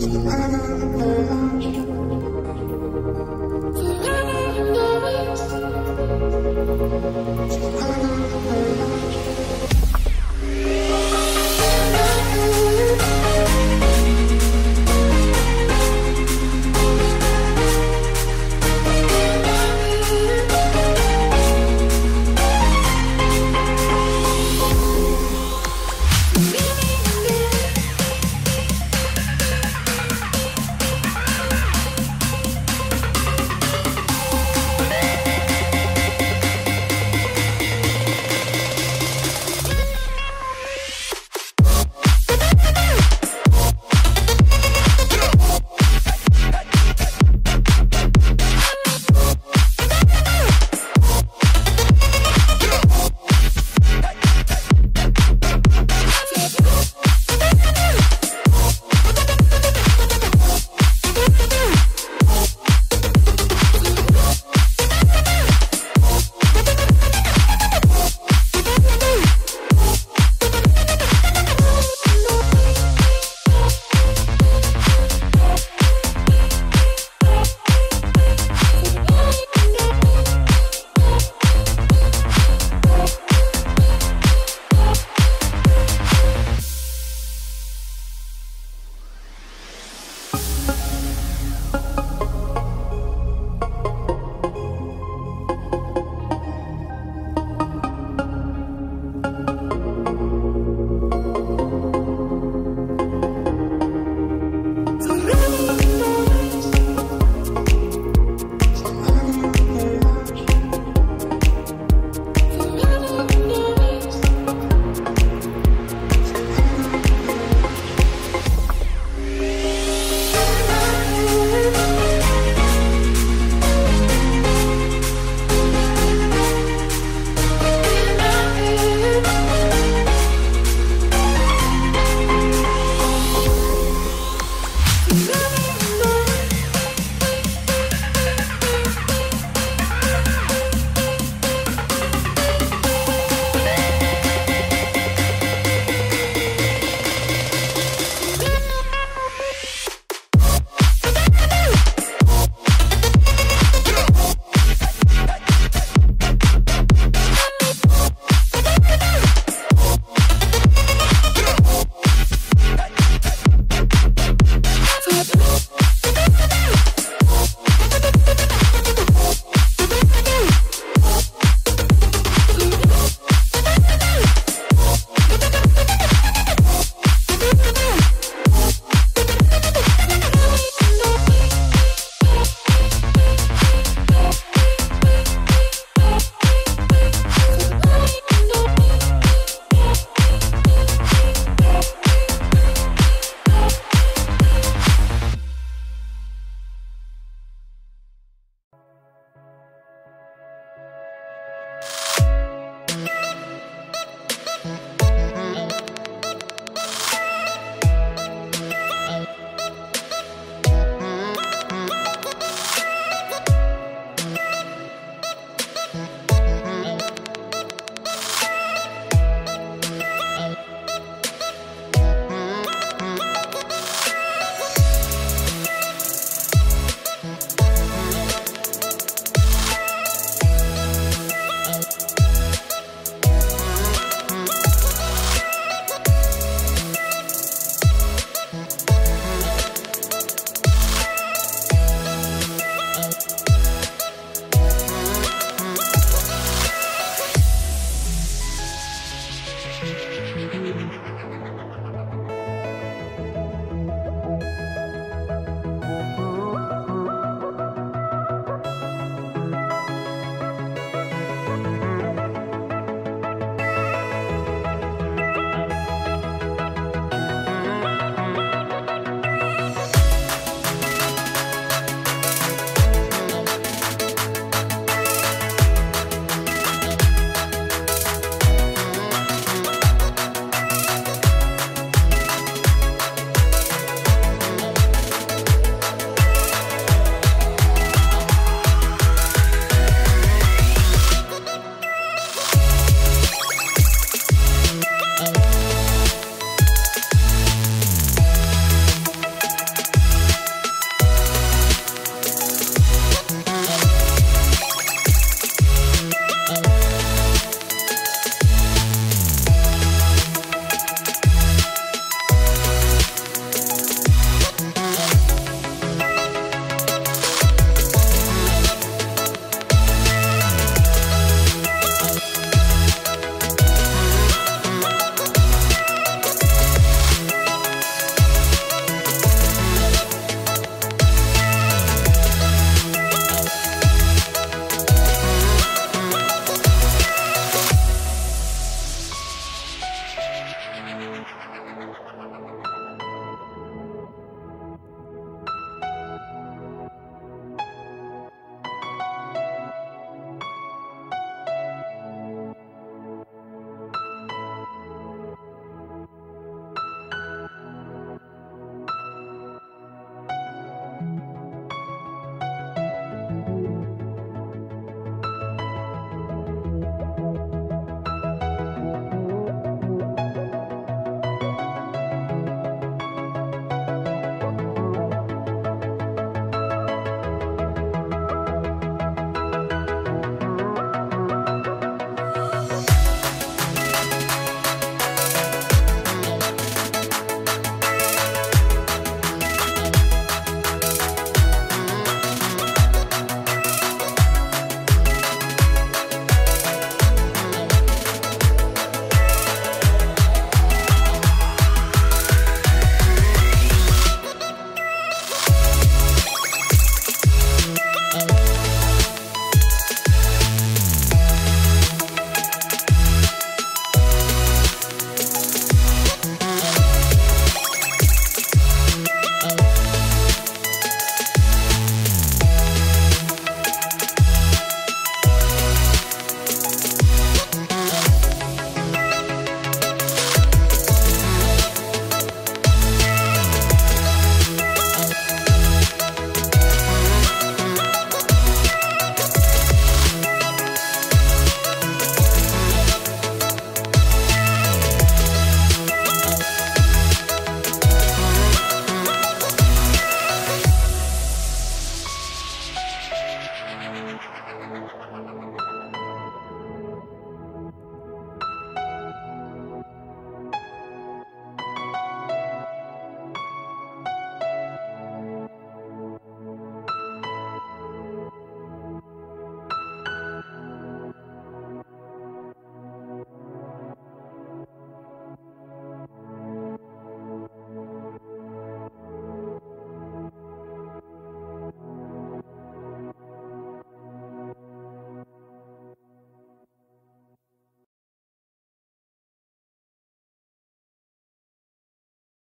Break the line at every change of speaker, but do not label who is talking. with the